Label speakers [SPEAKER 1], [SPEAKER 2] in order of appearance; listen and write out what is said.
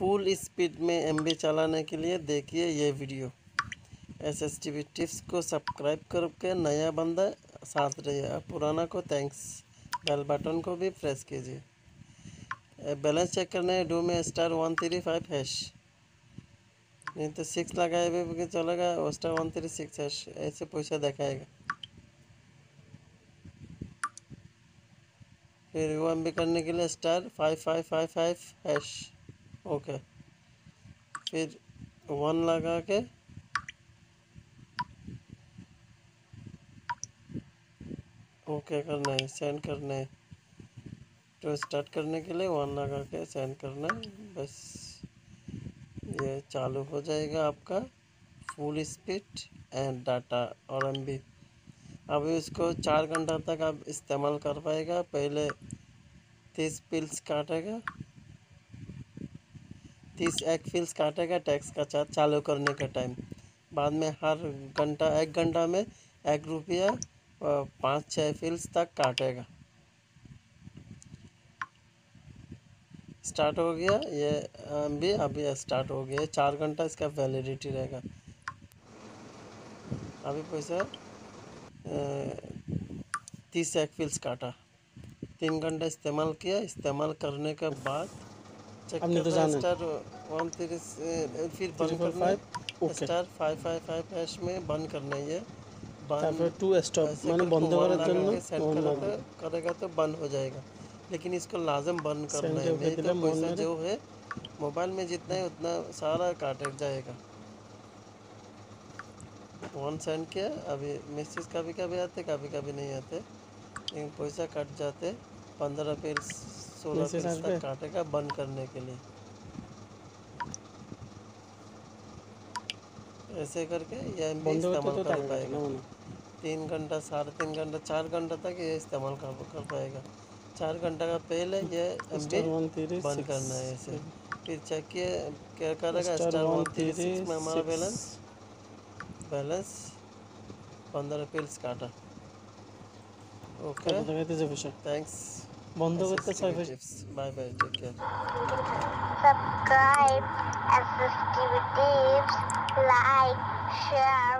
[SPEAKER 1] Full speed में MB चलाने के लिए देखिए ये video. S S T V tips को सब्सक्राइब करके नया बंदा साथ रहिए और पुराना को थैंक्स बेल बटन को भी प्रेस कीजिए। बैलेंस चेक करना डू में star one three five hash नहीं तो सिक्स लगाए भी चलेगा, वो star one three six hash ऐसे पैसा दिखाएगा। फिर वो एम करने के लिए star five five five five hash okay. फिर वन लगा के ओके करना है सेंड करना है। तो स्टार्ट करने के लिए वन लगा के सेंड करना है। बस ये चालू हो जाएगा आपका फुल स्पीड एंड डाटा और एम बी अभी उसको चार घंटा तक आप इस्तेमाल कर पाएगा। पहले तीस पिल्स काटेगा। तीस एक फील्स काटेगा टैक्स का चार्ज चालू करने का टाइम। बाद में हर घंटा, एक घंटा में एक रुपया पाँच छः फील्स तक काटेगा। स्टार्ट हो गया, ये भी अभी स्टार्ट हो गया। चार घंटा इसका वैलिडिटी रहेगा। अभी पैसा तीस एक फील्स काटा। तीन घंटा इस्तेमाल किया। इस्तेमाल करने के बाद चेक तो स्टार वन थ्री फिर बंद करना star five five five hash में बंद करना है ये
[SPEAKER 2] टू स्टॉप मैंने बंद করার জন্য
[SPEAKER 1] करेगा तो बंद हो जाएगा लेकिन इसको लाजम बंद करना है नहीं तो पैसा जो है मोबाइल में जितना है उतना सारा काट जाएगा वन सेंड किया अभी मैसेज कभी कभी आते कभी कभी नहीं आते लेकिन पैसा कट जाते पंद्रह फिर सोलह पीस तक काटेगा बंद करने के लिए। ऐसे करके ये भी इस्तेमाल कर पाएगा। तीन घंटा साढ़े तीन घंटा चार घंटा तक ये इस्तेमाल कर कर पाएगा। चार घंटा का पहले ये एम बंद करना है ऐसे फिर चेक किए क्या करेगा स्टार वन थ्री सिक्स में हमारा बैलेंस बैलेंस पंद्रह पिल्स काटा।
[SPEAKER 2] ओके
[SPEAKER 1] थैंक्स
[SPEAKER 2] বন্ধ করতে চাই ভাই
[SPEAKER 1] bye bye take care
[SPEAKER 3] subscribe SS TV tips like share